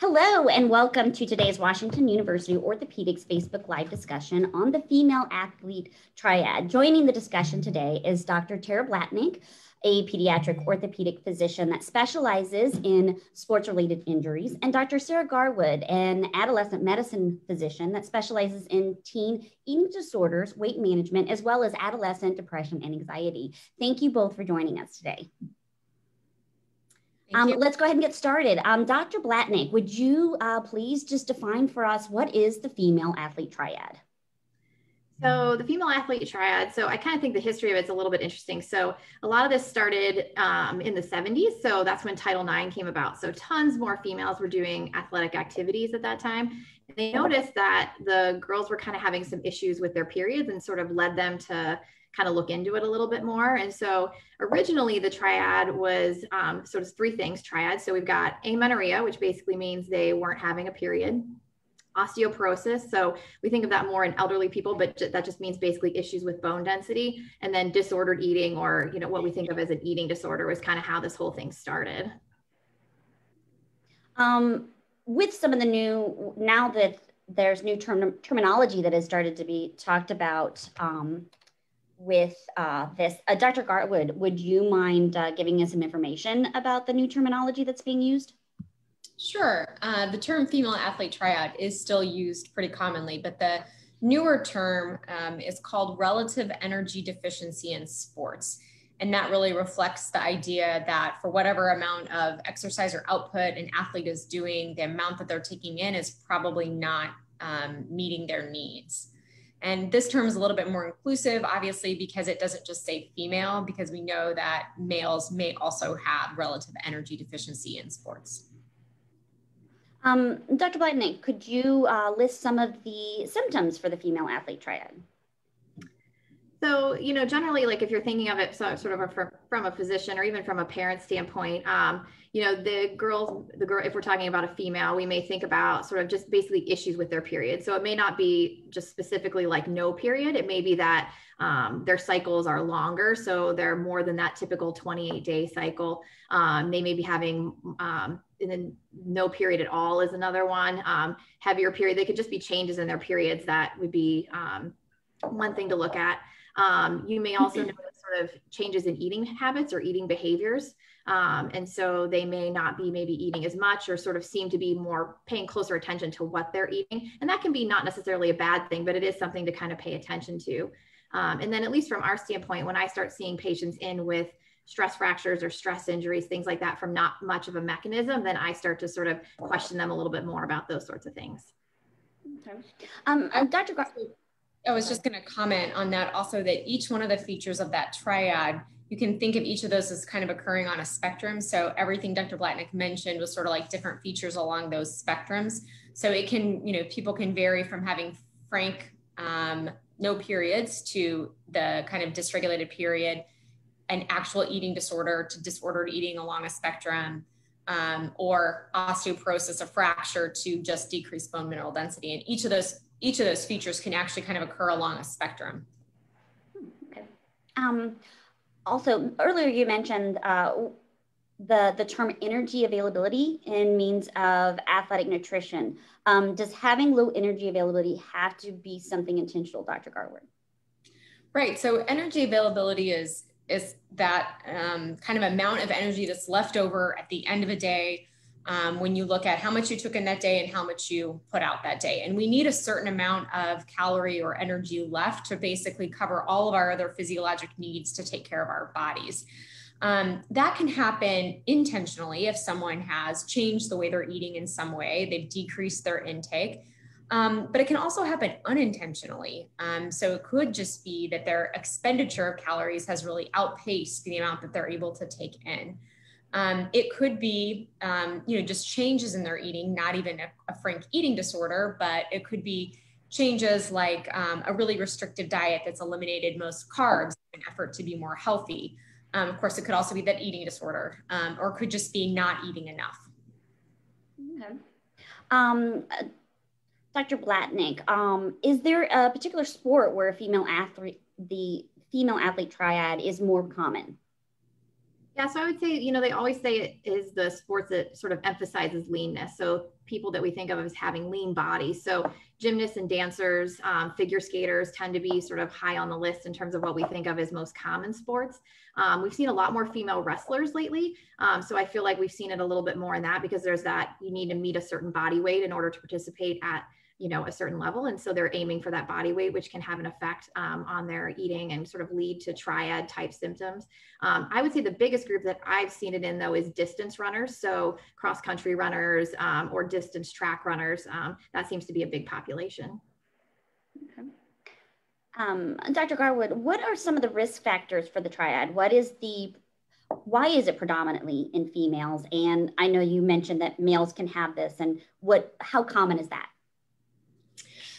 Hello, and welcome to today's Washington University Orthopedics Facebook Live discussion on the female athlete triad. Joining the discussion today is Dr. Terra Blatnik, a pediatric orthopedic physician that specializes in sports related injuries, and Dr. Sarah Garwood, an adolescent medicine physician that specializes in teen eating disorders, weight management, as well as adolescent depression and anxiety. Thank you both for joining us today. Um, let's go ahead and get started. Um, Dr. Blatnik, would you uh, please just define for us what is the female athlete triad? So the female athlete triad. So I kind of think the history of it's a little bit interesting. So a lot of this started um, in the 70s. So that's when Title IX came about. So tons more females were doing athletic activities at that time. And they noticed that the girls were kind of having some issues with their periods and sort of led them to kind of look into it a little bit more. And so originally the triad was um, sort of three things triad. So we've got amenorrhea, which basically means they weren't having a period. Osteoporosis. So we think of that more in elderly people, but that just means basically issues with bone density. And then disordered eating, or you know what we think of as an eating disorder, was kind of how this whole thing started. Um, with some of the new now that there's new term, terminology that has started to be talked about um, with uh, this. Uh, Dr. Garwood, would you mind uh, giving us some information about the new terminology that's being used? Sure. Uh, the term female athlete triad is still used pretty commonly, but the newer term um, is called relative energy deficiency in sports. And that really reflects the idea that for whatever amount of exercise or output an athlete is doing, the amount that they're taking in is probably not um, meeting their needs. And this term is a little bit more inclusive, obviously, because it doesn't just say female, because we know that males may also have relative energy deficiency in sports. Um, Dr. Blatnik, could you uh, list some of the symptoms for the female athlete triad? So, you know, generally, like if you're thinking of it so, sort of a, from a physician or even from a parent standpoint, um, you know, the girls, the girl, if we're talking about a female, we may think about sort of just basically issues with their period. So it may not be just specifically like no period. It may be that um, their cycles are longer. So they're more than that typical 28 day cycle. Um, they may be having, um, and then no period at all is another one. Um, heavier period, they could just be changes in their periods that would be um, one thing to look at. Um, you may also notice sort of changes in eating habits or eating behaviors. Um, and so they may not be maybe eating as much or sort of seem to be more paying closer attention to what they're eating. And that can be not necessarily a bad thing, but it is something to kind of pay attention to. Um, and then, at least from our standpoint, when I start seeing patients in with stress fractures or stress injuries, things like that, from not much of a mechanism, then I start to sort of question them a little bit more about those sorts of things. Okay. Um, Dr. Gar- I was just going to comment on that also that each one of the features of that triad, you can think of each of those as kind of occurring on a spectrum. So everything Dr. Blatnik mentioned was sort of like different features along those spectrums. So it can, you know, people can vary from having frank um, no periods to the kind of dysregulated period, an actual eating disorder to disordered eating along a spectrum. Um, or osteoporosis, a fracture to just decreased bone mineral density. And each of those each of those features can actually kind of occur along a spectrum. Okay. Um, also, earlier you mentioned uh, the, the term energy availability in means of athletic nutrition. Um, does having low energy availability have to be something intentional, Dr. Garwood? Right. So energy availability is is that um, kind of amount of energy that's left over at the end of a day um, when you look at how much you took in that day and how much you put out that day. And we need a certain amount of calorie or energy left to basically cover all of our other physiologic needs to take care of our bodies. Um, that can happen intentionally if someone has changed the way they're eating in some way, they've decreased their intake. Um, but it can also happen unintentionally. Um, so it could just be that their expenditure of calories has really outpaced the amount that they're able to take in. Um, it could be, um, you know, just changes in their eating, not even a, a frank eating disorder, but it could be changes like um, a really restrictive diet that's eliminated most carbs in an effort to be more healthy. Um, of course, it could also be that eating disorder, um, or could just be not eating enough. Okay. Um, Dr. Blatnik, is there a particular sport where a female athlete, the female athlete triad is more common? Yeah, so I would say, you know, they always say it is the sports that sort of emphasizes leanness. So people that we think of as having lean bodies. So gymnasts and dancers, um, figure skaters tend to be sort of high on the list in terms of what we think of as most common sports. Um, we've seen a lot more female wrestlers lately. Um, so I feel like we've seen it a little bit more in that because there's that you need to meet a certain body weight in order to participate at you know a certain level. And so they're aiming for that body weight which can have an effect um, on their eating and sort of lead to triad type symptoms. Um, i would say the biggest group that i've seen it in though is distance runners. So cross country runners um, or distance track runners um, that seems to be a big population. Okay. Um, dr garwood what are some of the risk factors for the triad? What is the why is it predominantly in females? And i know you mentioned that males can have this and what how common is that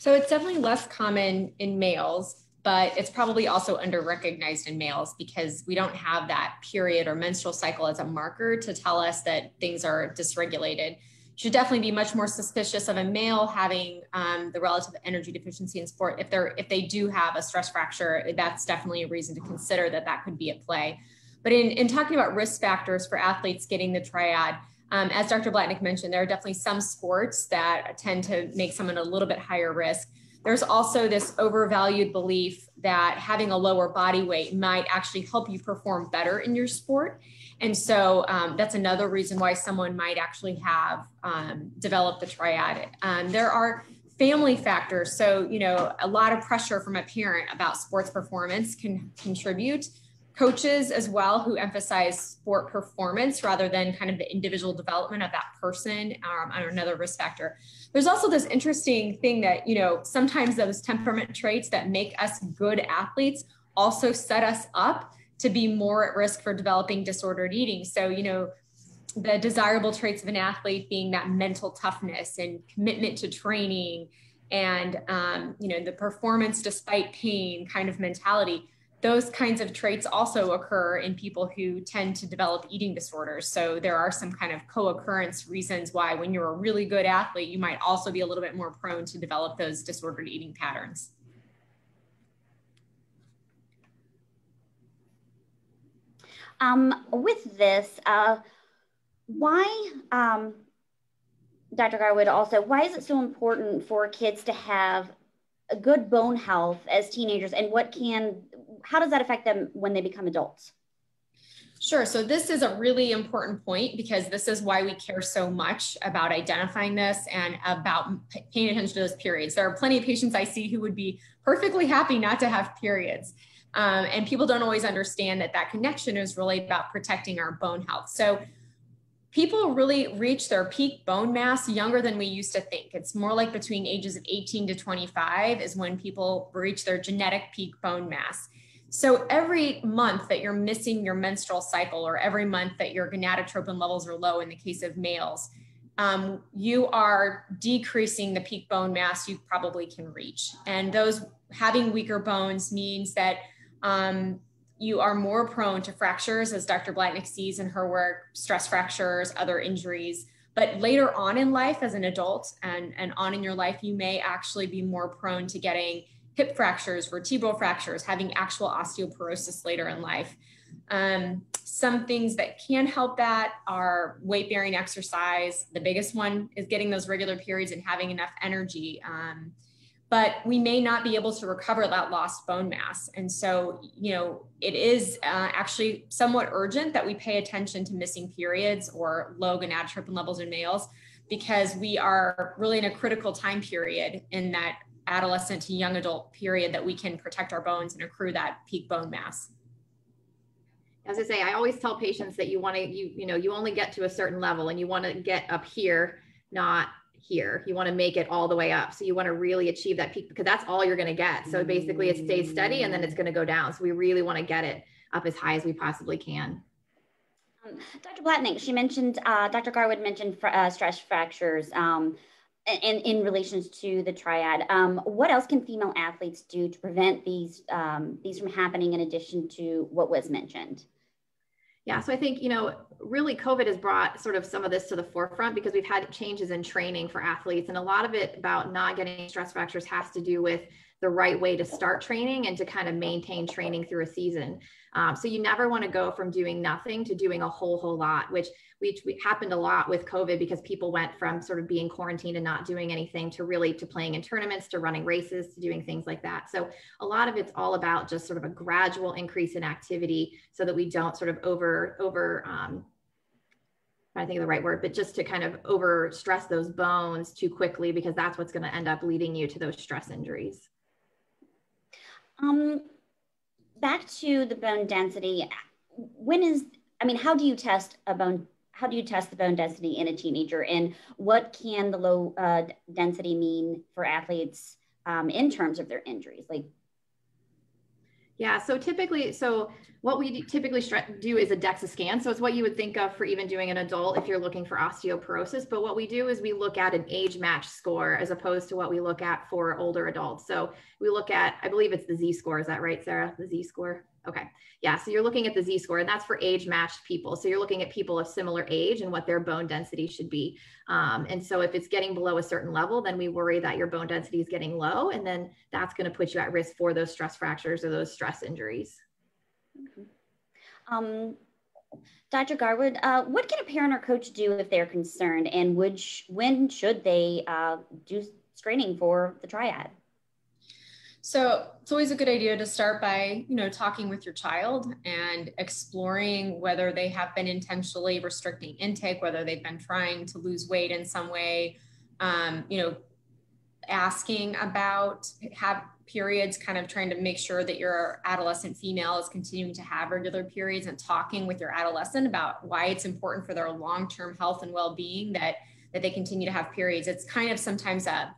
so it's definitely less common in males, but it's probably also under recognized in males because we don't have that period or menstrual cycle as a marker to tell us that things are dysregulated. Should definitely be much more suspicious of a male having um, the relative energy deficiency in sport. If they're if they do have a stress fracture, that's definitely a reason to consider that that could be at play. But in, in talking about risk factors for athletes getting the triad, um, as Dr. Blatnik mentioned, there are definitely some sports that tend to make someone a little bit higher risk. There's also this overvalued belief that having a lower body weight might actually help you perform better in your sport. And so um, that's another reason why someone might actually have um, developed the triad. Um, there are family factors. So, you know, a lot of pressure from a parent about sports performance can contribute coaches as well who emphasize sport performance rather than kind of the individual development of that person um, are another risk factor. There's also this interesting thing that you know sometimes those temperament traits that make us good athletes also set us up to be more at risk for developing disordered eating. So you know the desirable traits of an athlete being that mental toughness and commitment to training and um, you know the performance despite pain kind of mentality those kinds of traits also occur in people who tend to develop eating disorders. So there are some kind of co-occurrence reasons why when you're a really good athlete, you might also be a little bit more prone to develop those disordered eating patterns. Um, with this, uh, why, um, Dr. Garwood, also, why is it so important for kids to have a good bone health as teenagers and what can how does that affect them when they become adults? Sure. So, this is a really important point because this is why we care so much about identifying this and about paying attention to those periods. There are plenty of patients I see who would be perfectly happy not to have periods. Um, and people don't always understand that that connection is really about protecting our bone health. So, people really reach their peak bone mass younger than we used to think. It's more like between ages of 18 to 25 is when people reach their genetic peak bone mass. So every month that you're missing your menstrual cycle, or every month that your gonadotropin levels are low in the case of males, um, you are decreasing the peak bone mass you probably can reach. And those having weaker bones means that um, you are more prone to fractures, as Dr. Blatnik sees in her work, stress fractures, other injuries. But later on in life, as an adult and, and on in your life, you may actually be more prone to getting hip fractures, vertebral fractures, having actual osteoporosis later in life. Um, some things that can help that are weight bearing exercise. The biggest one is getting those regular periods and having enough energy. Um, but we may not be able to recover that lost bone mass. And so, you know, it is uh, actually somewhat urgent that we pay attention to missing periods or low gonadotropin levels in males because we are really in a critical time period in that adolescent to young adult period that we can protect our bones and accrue that peak bone mass as i say i always tell patients that you want to you you know you only get to a certain level and you want to get up here not here you want to make it all the way up so you want to really achieve that peak because that's all you're going to get so basically it stays steady and then it's going to go down so we really want to get it up as high as we possibly can um, Dr. Blatnik, she mentioned, uh, Dr. Garwood mentioned uh, stress fractures. Um, in, in relations to the triad, um, what else can female athletes do to prevent these um, these from happening in addition to what was mentioned? Yeah, so I think, you know, really COVID has brought sort of some of this to the forefront because we've had changes in training for athletes. And a lot of it about not getting stress fractures has to do with the right way to start training and to kind of maintain training through a season. Um, so you never want to go from doing nothing to doing a whole whole lot, which which happened a lot with COVID because people went from sort of being quarantined and not doing anything to really to playing in tournaments, to running races, to doing things like that. So a lot of it's all about just sort of a gradual increase in activity so that we don't sort of over over um, I think of the right word, but just to kind of over stress those bones too quickly because that's what's going to end up leading you to those stress injuries. Um, back to the bone density. When is, I mean, how do you test a bone? How do you test the bone density in a teenager, and what can the low uh, density mean for athletes um, in terms of their injuries? Like, yeah, so typically, so what we typically do is a DEXA scan. So it's what you would think of for even doing an adult if you're looking for osteoporosis. But what we do is we look at an age match score as opposed to what we look at for older adults. So we look at, I believe it's the Z score. Is that right, Sarah? The Z score? Okay. Yeah. So you're looking at the Z score, and that's for age matched people. So you're looking at people of similar age and what their bone density should be. Um, and so if it's getting below a certain level, then we worry that your bone density is getting low. And then that's going to put you at risk for those stress fractures or those stress injuries. Mm-hmm. Um, Dr. Garwood, uh, what can a parent or coach do if they're concerned, and would when should they uh, do screening for the triad? So it's always a good idea to start by, you know, talking with your child and exploring whether they have been intentionally restricting intake, whether they've been trying to lose weight in some way, um, you know, asking about have periods, kind of trying to make sure that your adolescent female is continuing to have regular periods and talking with your adolescent about why it's important for their long-term health and well-being that that they continue to have periods. It's kind of sometimes a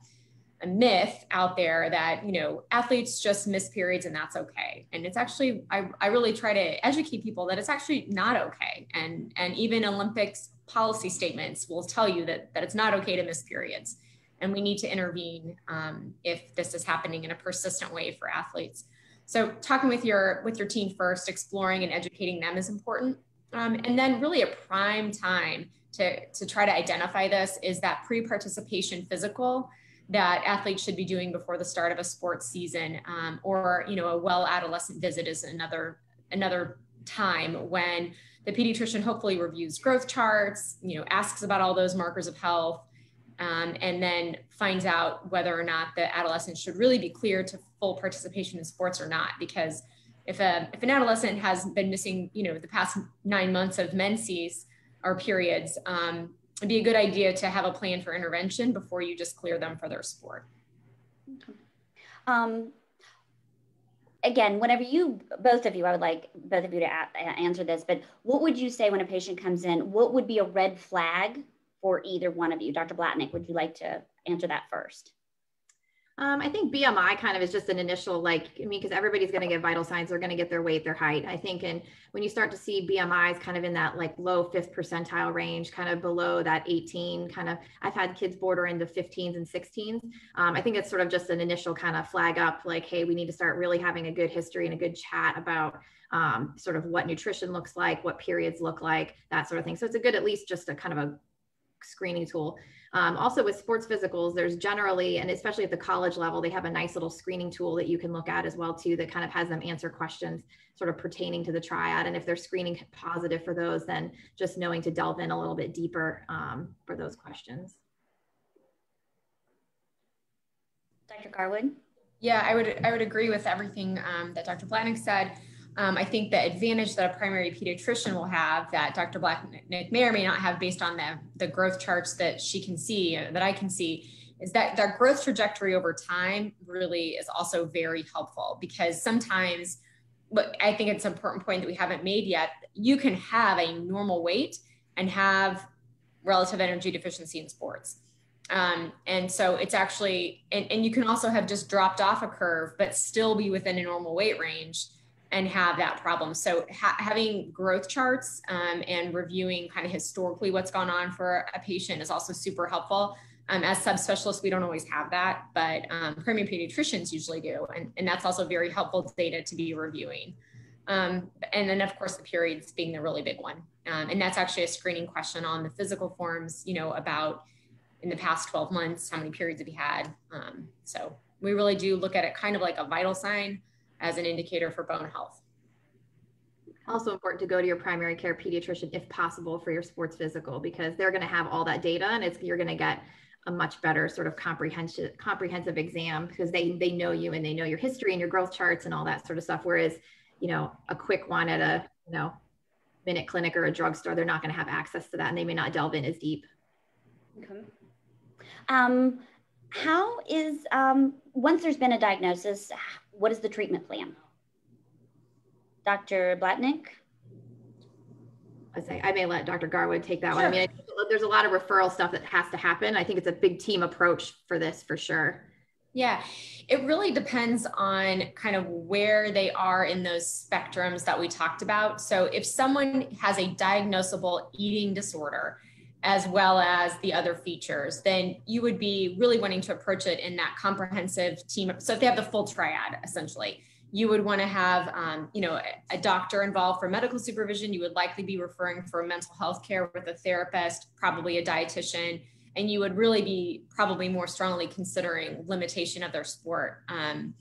a myth out there that you know athletes just miss periods and that's okay. And it's actually I, I really try to educate people that it's actually not okay. And and even olympics policy statements will tell you that that it's not okay to miss periods. And we need to intervene um, if this is happening in a persistent way for athletes. So talking with your with your team first exploring and educating them is important. Um, and then really a prime time to to try to identify this is that pre-participation physical that athletes should be doing before the start of a sports season um, or you know a well adolescent visit is another another time when the pediatrician hopefully reviews growth charts you know asks about all those markers of health um, and then finds out whether or not the adolescent should really be cleared to full participation in sports or not. Because if a if an adolescent has been missing you know the past nine months of menses or periods um, it'd be a good idea to have a plan for intervention before you just clear them for their sport. Um, again, whenever you, both of you, I would like both of you to answer this, but what would you say when a patient comes in? What would be a red flag for either one of you? Dr. Blatnik, would you like to answer that first? Um, I think BMI kind of is just an initial, like, I mean, because everybody's going to get vital signs, they're going to get their weight, their height. I think, and when you start to see BMIs kind of in that like low fifth percentile range, kind of below that 18, kind of, I've had kids border into 15s and 16s. Um, I think it's sort of just an initial kind of flag up, like, hey, we need to start really having a good history and a good chat about um, sort of what nutrition looks like, what periods look like, that sort of thing. So it's a good, at least just a kind of a screening tool. Um, also with sports physicals, there's generally, and especially at the college level, they have a nice little screening tool that you can look at as well too, that kind of has them answer questions sort of pertaining to the triad. And if they're screening positive for those, then just knowing to delve in a little bit deeper um, for those questions. Dr. Garwood? Yeah, I would I would agree with everything um, that Dr. Blatnik said. Um, I think the advantage that a primary pediatrician will have that Dr. Blatnik may or may not have based on the, the growth charts that she can see, that I can see, is that that growth trajectory over time really is also very helpful because sometimes, I think it's an important point that we haven't made yet, you can have a normal weight and have relative energy deficiency in sports. Um, and so it's actually, and, and you can also have just dropped off a curve, but still be within a normal weight range and have that problem. So ha- having growth charts um, and reviewing kind of historically what's gone on for a patient is also super helpful. Um, as subspecialists, we don't always have that, but um, primary pediatricians usually do. And, and that's also very helpful data to be reviewing. Um, and then of course the periods being the really big one. Um, and that's actually a screening question on the physical forms, you know, about in the past 12 months, how many periods have you had? Um, so we really do look at it kind of like a vital sign as an indicator for bone health. Also important to go to your primary care pediatrician if possible for your sports physical because they're going to have all that data and it's you're going to get a much better sort of comprehensive comprehensive exam because they they know you and they know your history and your growth charts and all that sort of stuff. Whereas, you know, a quick one at a you know minute clinic or a drugstore, they're not going to have access to that and they may not delve in as deep. Okay. Um, how is um, once there's been a diagnosis, what is the treatment plan? Dr. Blatnik? I say I may let Dr. Garwood take that sure. one. I mean, I there's a lot of referral stuff that has to happen. I think it's a big team approach for this for sure. Yeah, it really depends on kind of where they are in those spectrums that we talked about. So, if someone has a diagnosable eating disorder, as well as the other features, then you would be really wanting to approach it in that comprehensive team. So, if they have the full triad, essentially, you would want to have um, you know a doctor involved for medical supervision you would likely be referring for mental health care with a therapist probably a dietitian and you would really be probably more strongly considering limitation of their sport um,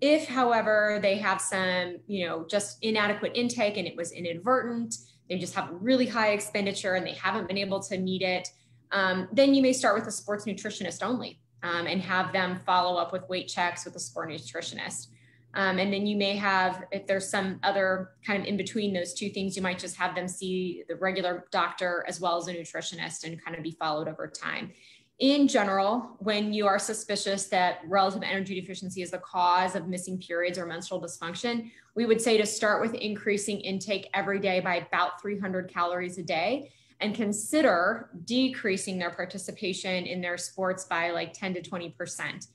if however they have some you know just inadequate intake and it was inadvertent they just have really high expenditure and they haven't been able to meet it um, then you may start with a sports nutritionist only um, and have them follow up with weight checks with a sport nutritionist um, and then you may have, if there's some other kind of in between those two things, you might just have them see the regular doctor as well as a nutritionist and kind of be followed over time. In general, when you are suspicious that relative energy deficiency is the cause of missing periods or menstrual dysfunction, we would say to start with increasing intake every day by about 300 calories a day and consider decreasing their participation in their sports by like 10 to 20 percent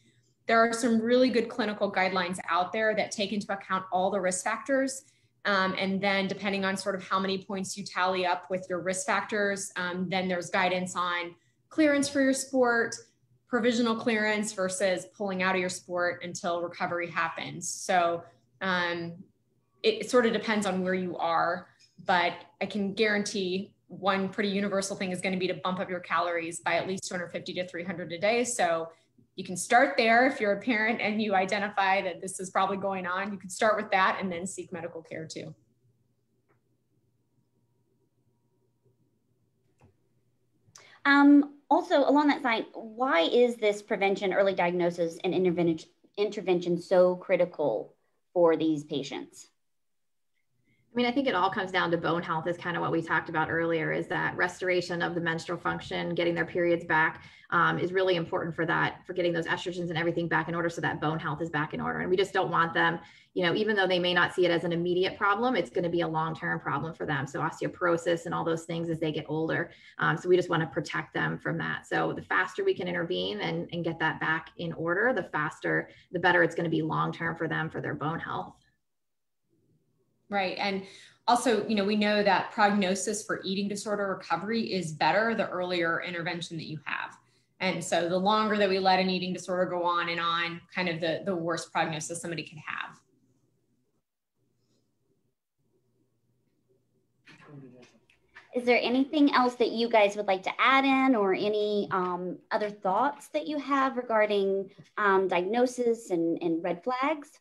there are some really good clinical guidelines out there that take into account all the risk factors. Um, and then, depending on sort of how many points you tally up with your risk factors, um, then there's guidance on clearance for your sport, provisional clearance versus pulling out of your sport until recovery happens. So um, it, it sort of depends on where you are, but I can guarantee one pretty universal thing is going to be to bump up your calories by at least 250 to 300 a day. So you can start there if you're a parent and you identify that this is probably going on. You can start with that and then seek medical care too. Um, also, along that line, why is this prevention, early diagnosis, and intervention, intervention so critical for these patients? I mean, I think it all comes down to bone health, is kind of what we talked about earlier, is that restoration of the menstrual function, getting their periods back um, is really important for that, for getting those estrogens and everything back in order so that bone health is back in order. And we just don't want them, you know, even though they may not see it as an immediate problem, it's going to be a long term problem for them. So, osteoporosis and all those things as they get older. Um, so, we just want to protect them from that. So, the faster we can intervene and, and get that back in order, the faster, the better it's going to be long term for them for their bone health. Right. And also, you know, we know that prognosis for eating disorder recovery is better the earlier intervention that you have. And so the longer that we let an eating disorder go on and on, kind of the, the worse prognosis somebody could have. Is there anything else that you guys would like to add in or any um, other thoughts that you have regarding um, diagnosis and, and red flags?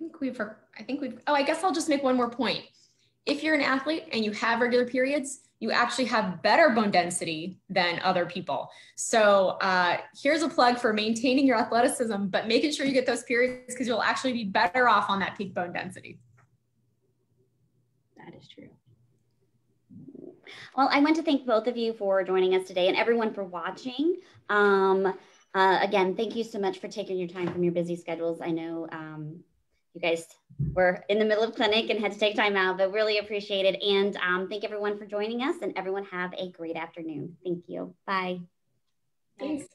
Think we've, I think we've, oh, I guess I'll just make one more point. If you're an athlete and you have regular periods, you actually have better bone density than other people. So uh, here's a plug for maintaining your athleticism, but making sure you get those periods because you'll actually be better off on that peak bone density. That is true. Well, I want to thank both of you for joining us today and everyone for watching. Um, uh, again, thank you so much for taking your time from your busy schedules. I know um, you guys were in the middle of clinic and had to take time out, but really appreciate it. And um, thank everyone for joining us and everyone have a great afternoon. Thank you. Bye. Thanks.